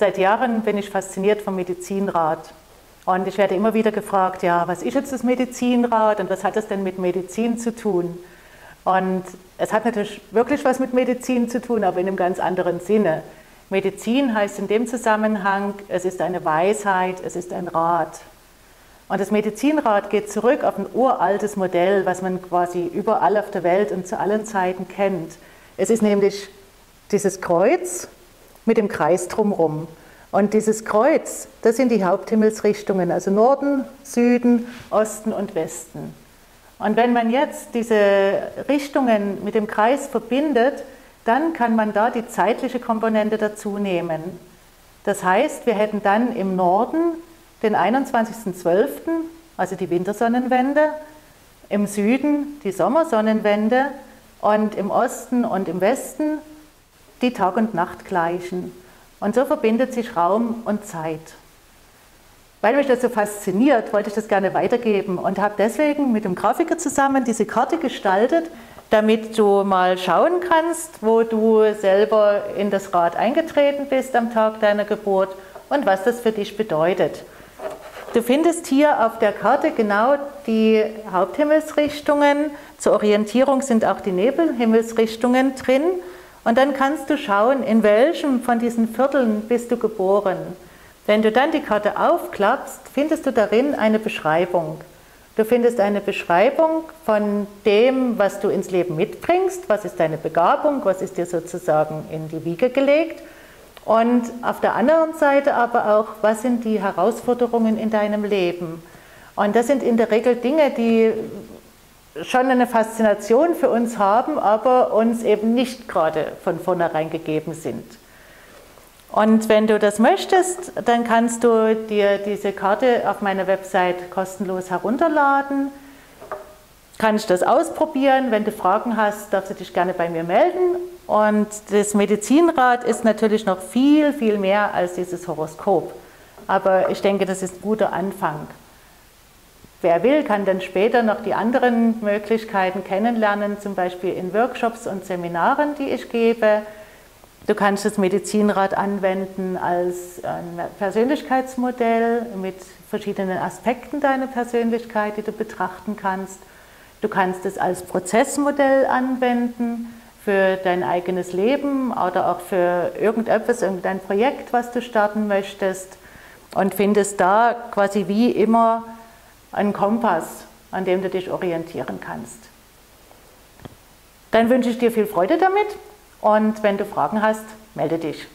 Seit Jahren bin ich fasziniert vom Medizinrat. Und ich werde immer wieder gefragt, ja, was ist jetzt das Medizinrat und was hat das denn mit Medizin zu tun? Und es hat natürlich wirklich was mit Medizin zu tun, aber in einem ganz anderen Sinne. Medizin heißt in dem Zusammenhang, es ist eine Weisheit, es ist ein Rat. Und das Medizinrat geht zurück auf ein uraltes Modell, was man quasi überall auf der Welt und zu allen Zeiten kennt. Es ist nämlich dieses Kreuz mit dem Kreis drumherum. Und dieses Kreuz, das sind die Haupthimmelsrichtungen, also Norden, Süden, Osten und Westen. Und wenn man jetzt diese Richtungen mit dem Kreis verbindet, dann kann man da die zeitliche Komponente dazu nehmen. Das heißt, wir hätten dann im Norden den 21.12., also die Wintersonnenwende, im Süden die Sommersonnenwende und im Osten und im Westen die Tag- und Nachtgleichen. Und so verbindet sich Raum und Zeit. Weil mich das so fasziniert, wollte ich das gerne weitergeben und habe deswegen mit dem Grafiker zusammen diese Karte gestaltet, damit du mal schauen kannst, wo du selber in das Rad eingetreten bist am Tag deiner Geburt und was das für dich bedeutet. Du findest hier auf der Karte genau die Haupthimmelsrichtungen. Zur Orientierung sind auch die Nebelhimmelsrichtungen drin. Und dann kannst du schauen, in welchem von diesen Vierteln bist du geboren. Wenn du dann die Karte aufklappst, findest du darin eine Beschreibung. Du findest eine Beschreibung von dem, was du ins Leben mitbringst, was ist deine Begabung, was ist dir sozusagen in die Wiege gelegt und auf der anderen Seite aber auch, was sind die Herausforderungen in deinem Leben? Und das sind in der Regel Dinge, die schon eine Faszination für uns haben, aber uns eben nicht gerade von vornherein gegeben sind. Und wenn du das möchtest, dann kannst du dir diese Karte auf meiner Website kostenlos herunterladen. Kannst das ausprobieren. Wenn du Fragen hast, darfst du dich gerne bei mir melden und das Medizinrad ist natürlich noch viel, viel mehr als dieses Horoskop. Aber ich denke, das ist ein guter Anfang. Wer will, kann dann später noch die anderen Möglichkeiten kennenlernen, zum Beispiel in Workshops und Seminaren, die ich gebe. Du kannst das Medizinrad anwenden als ein Persönlichkeitsmodell mit verschiedenen Aspekten deiner Persönlichkeit, die du betrachten kannst. Du kannst es als Prozessmodell anwenden für dein eigenes Leben oder auch für irgendetwas, irgendein Projekt, was du starten möchtest und findest da quasi wie immer einen Kompass, an dem du dich orientieren kannst. Dann wünsche ich dir viel Freude damit und wenn du Fragen hast, melde dich.